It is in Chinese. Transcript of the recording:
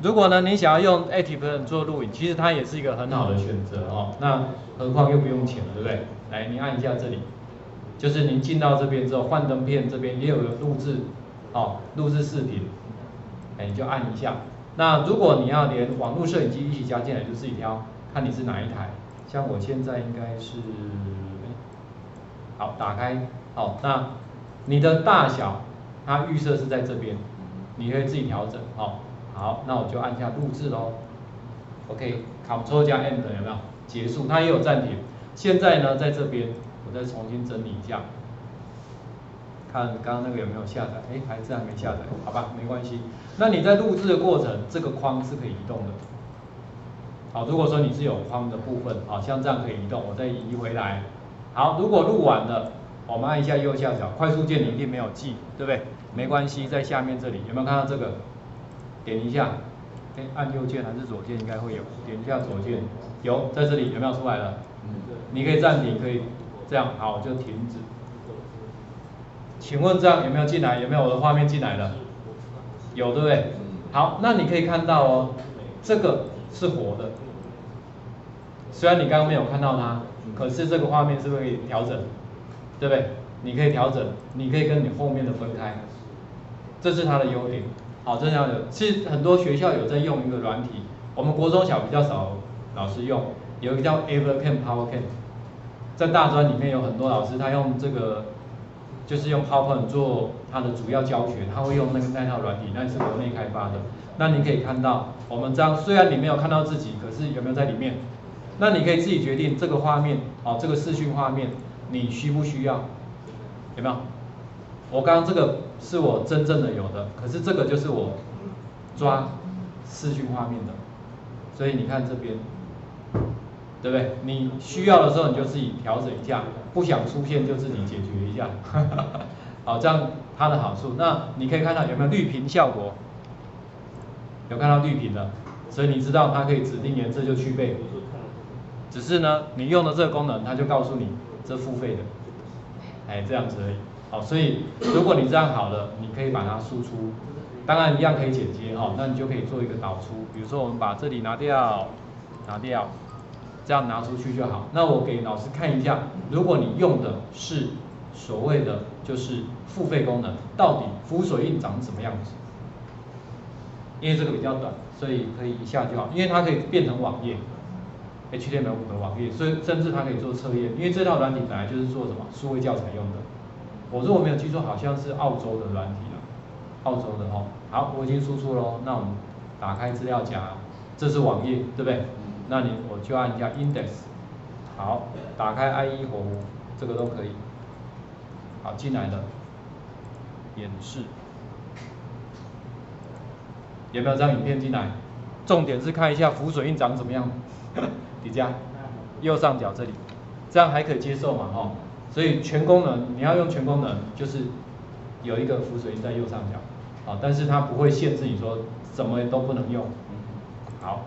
如果呢你想要用 Active 做录影，其实它也是一个很好的选择哦。那何况又不用钱，对不对？来，你按一下这里，就是您进到这边之后，幻灯片这边也有个录制，哦，录制视频，哎，你就按一下。那如果你要连网络摄影机一起加进来，就自己挑，看你是哪一台。像我现在应该是，好，打开，好，那你的大小，它预设是在这边，你可以自己调整，好，好，那我就按下录制喽。OK，Ctrl 加 End 有没有？结束，它也有暂停。现在呢，在这边，我再重新整理一下，看刚刚那个有没有下载？哎，还是还没下载，好吧，没关系。那你在录制的过程，这个框是可以移动的。好，如果说你是有框的部分，好像这样可以移动，我再移回来。好，如果录完了，我们按一下右下角快速键，你一定没有记，对不对？没关系，在下面这里有没有看到这个？点一下，哎，按右键还是左键应该会有，点一下左键，有，在这里有没有出来了？你可以暂停，可以这样，好，就停止。请问这样有没有进来？有没有我的画面进来了？有，对不对？好，那你可以看到哦，这个。是活的，虽然你刚刚没有看到它，可是这个画面是不是可以调整？对不对？你可以调整，你可以跟你后面的分开，这是它的优点。好，这样的，其实很多学校有在用一个软体，我们国中小比较少老师用，有一个叫 Evercam PowerCam，在大专里面有很多老师他用这个，就是用 PowerPoint 做他的主要教学，他会用那个那套软体，那是国内开发的。那你可以看到，我们这样虽然你没有看到自己，可是有没有在里面？那你可以自己决定这个画面，哦，这个视讯画面你需不需要？有没有？我刚刚这个是我真正的有的，可是这个就是我抓视讯画面的，所以你看这边，对不对？你需要的时候你就自己调整一下，不想出现就自己解决一下，好，这样它的好处。那你可以看到有没有绿屏效果？有看到绿屏了，所以你知道它可以指定颜色就去背。只是呢，你用的这个功能，它就告诉你这付费的，哎，这样子而已。好，所以如果你这样好了，你可以把它输出，当然一样可以剪接哈，那你就可以做一个导出。比如说我们把这里拿掉，拿掉，这样拿出去就好。那我给老师看一下，如果你用的是所谓的就是付费功能，到底浮水印长什么样子？因为这个比较短，所以可以一下就好。因为它可以变成网页，HTML5 的网页，所以甚至它可以做测验。因为这套软体本来就是做什么数位教材用的。我如果没有记错，好像是澳洲的软体了，澳洲的哦。好，我已经输出喽。那我们打开资料夹，这是网页，对不对？那你我就按一下 Index。好，打开 IE 火狐，这个都可以。好，进来了，演示。有没有张影片进来？重点是看一下浮水印长怎么样。底下右上角这里，这样还可以接受嘛？哦，所以全功能你要用全功能，就是有一个浮水印在右上角，啊，但是它不会限制你说什么都不能用。好。